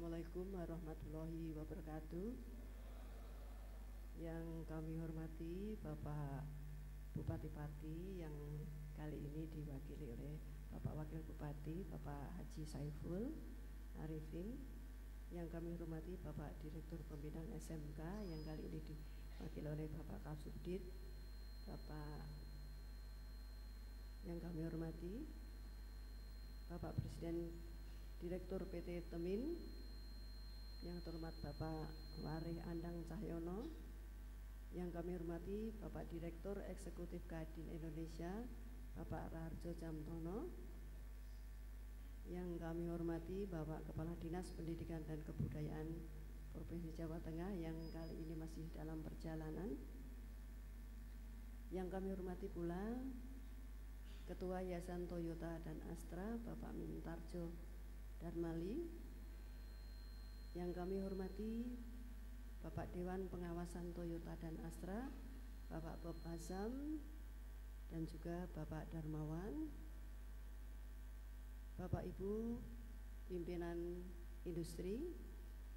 Assalamualaikum warahmatullahi wabarakatuh. Yang kami hormati Bapak Bupati Pati yang kali ini diwakili oleh Bapak Wakil Bupati Bapak Haji Saiful Arifin. Yang kami hormati Bapak Direktur Pembinaan SMK yang kali ini diwakili oleh Bapak Kasubdit Bapak yang kami hormati Bapak Presiden Direktur PT Temin yang terhormat Bapak Warih Andang Cahyono yang kami hormati Bapak Direktur Eksekutif Kadin Indonesia Bapak Raharjo Jamtono yang kami hormati Bapak Kepala Dinas Pendidikan dan Kebudayaan Provinsi Jawa Tengah yang kali ini masih dalam perjalanan. Yang kami hormati pula Ketua Yayasan Toyota dan Astra Bapak Mintarjo Darmali yang kami hormati Bapak Dewan Pengawasan Toyota dan Astra Bapak Bob Azam dan juga Bapak Darmawan Bapak Ibu pimpinan industri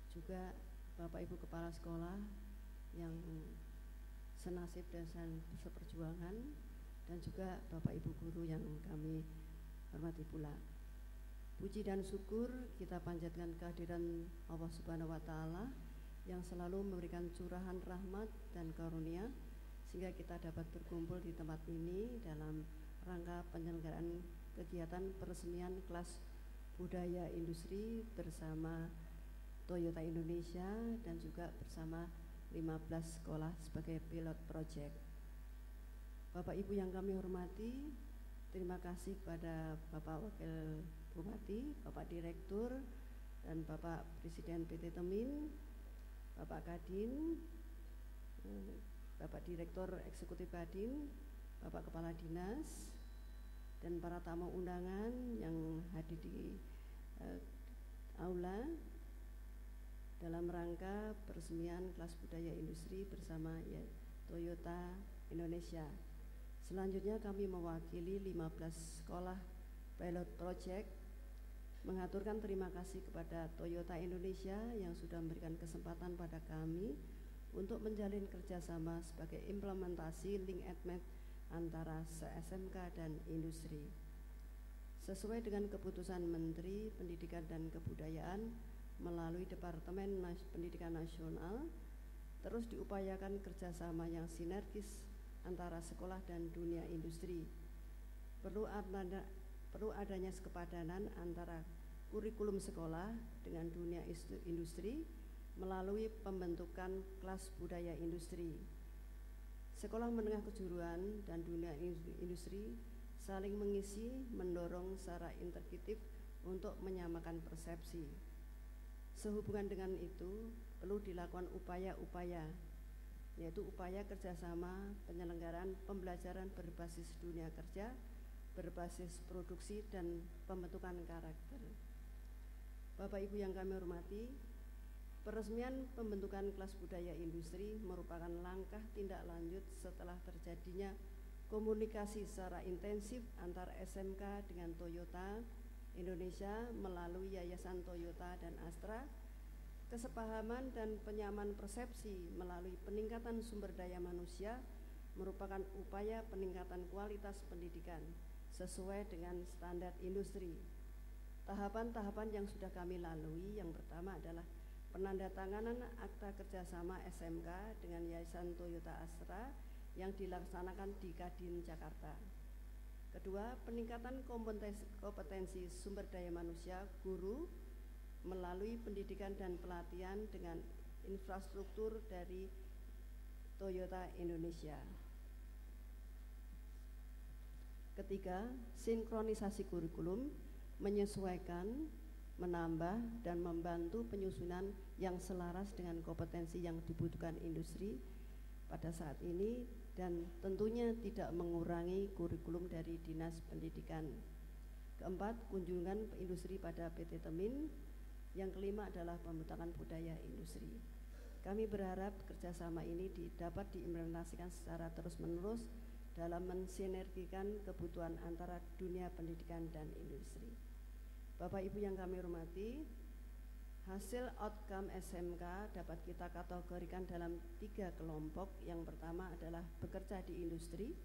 juga Bapak Ibu kepala sekolah yang senasib dan seperjuangan dan juga Bapak Ibu guru yang kami hormati pula. Puji dan syukur kita panjatkan kehadiran Allah Subhanahu wa taala yang selalu memberikan curahan rahmat dan karunia sehingga kita dapat berkumpul di tempat ini dalam rangka penyelenggaraan kegiatan peresmian kelas budaya industri bersama Toyota Indonesia dan juga bersama 15 sekolah sebagai pilot project. Bapak Ibu yang kami hormati, terima kasih kepada Bapak Wakil Bupati, Bapak Direktur, dan Bapak Presiden PT Temin, Bapak Kadin, Bapak Direktur Eksekutif Kadin, Bapak Kepala Dinas, dan para tamu undangan yang hadir di uh, aula dalam rangka peresmian kelas budaya industri bersama ya, Toyota Indonesia. Selanjutnya kami mewakili 15 sekolah pilot project mengaturkan terima kasih kepada Toyota Indonesia yang sudah memberikan kesempatan pada kami untuk menjalin kerjasama sebagai implementasi link admet antara SMK dan industri. Sesuai dengan keputusan Menteri Pendidikan dan Kebudayaan melalui Departemen Pendidikan Nasional, terus diupayakan kerjasama yang sinergis antara sekolah dan dunia industri. Perlu perlu adanya sekepadanan antara kurikulum sekolah dengan dunia industri melalui pembentukan kelas budaya industri. Sekolah menengah kejuruan dan dunia industri saling mengisi, mendorong secara integratif untuk menyamakan persepsi. Sehubungan dengan itu, perlu dilakukan upaya-upaya, yaitu upaya kerjasama penyelenggaraan pembelajaran berbasis dunia kerja, berbasis produksi dan pembentukan karakter. Bapak Ibu yang kami hormati, peresmian pembentukan kelas budaya industri merupakan langkah tindak lanjut setelah terjadinya komunikasi secara intensif antara SMK dengan Toyota Indonesia melalui Yayasan Toyota dan Astra, kesepahaman dan penyaman persepsi melalui peningkatan sumber daya manusia merupakan upaya peningkatan kualitas pendidikan sesuai dengan standar industri. Tahapan-tahapan yang sudah kami lalui yang pertama adalah penandatanganan akta kerjasama SMK dengan Yayasan Toyota Astra yang dilaksanakan di Kadin, Jakarta. Kedua, peningkatan kompetensi, kompetensi sumber daya manusia guru melalui pendidikan dan pelatihan dengan infrastruktur dari Toyota Indonesia. Ketiga, sinkronisasi kurikulum menyesuaikan, menambah, dan membantu penyusunan yang selaras dengan kompetensi yang dibutuhkan industri pada saat ini dan tentunya tidak mengurangi kurikulum dari Dinas Pendidikan. Keempat, kunjungan industri pada PT Temin. Yang kelima adalah pembentukan budaya industri. Kami berharap kerjasama ini dapat diimplementasikan secara terus-menerus dalam mensinergikan kebutuhan antara dunia pendidikan dan industri. Bapak Ibu yang kami hormati, Hasil outcome SMK dapat kita kategorikan dalam tiga kelompok. Yang pertama adalah bekerja di industri,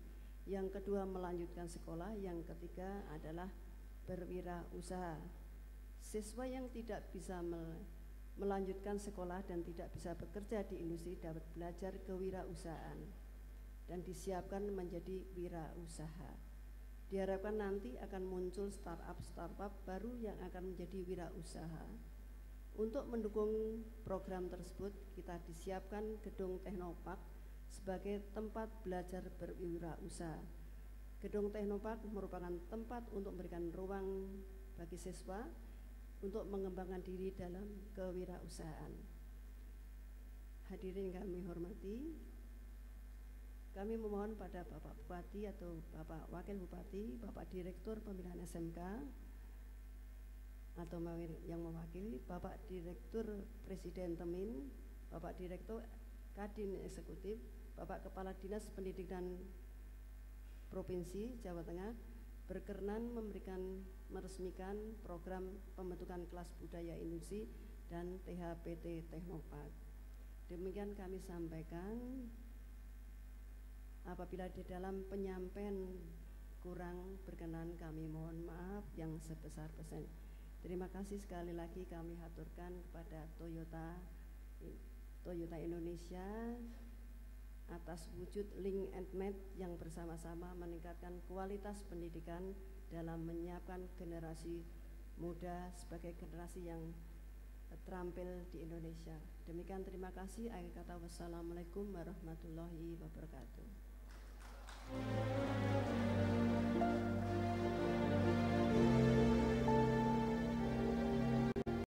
yang kedua melanjutkan sekolah, yang ketiga adalah berwirausaha. Siswa yang tidak bisa melanjutkan sekolah dan tidak bisa bekerja di industri dapat belajar kewirausahaan dan disiapkan menjadi wirausaha. Diharapkan nanti akan muncul startup-startup baru yang akan menjadi wirausaha untuk mendukung program tersebut, kita disiapkan gedung Teknopark sebagai tempat belajar berwirausaha. Gedung Teknopark merupakan tempat untuk memberikan ruang bagi siswa untuk mengembangkan diri dalam kewirausahaan. Hadirin kami hormati, kami memohon pada Bapak Bupati atau Bapak Wakil Bupati, Bapak Direktur Pemilihan SMK, atau yang mewakili Bapak Direktur Presiden Temin, Bapak Direktur Kadin Eksekutif, Bapak Kepala Dinas Pendidikan Provinsi Jawa Tengah berkenan memberikan meresmikan program pembentukan kelas budaya industri dan THPT Teknopark. Demikian kami sampaikan apabila di dalam penyampaian kurang berkenan kami mohon maaf yang sebesar-besarnya. Terima kasih sekali lagi kami haturkan kepada Toyota Toyota Indonesia atas wujud link and med yang bersama-sama meningkatkan kualitas pendidikan dalam menyiapkan generasi muda sebagai generasi yang terampil di Indonesia. Demikian terima kasih. Akhir kata wassalamualaikum warahmatullahi wabarakatuh. うん。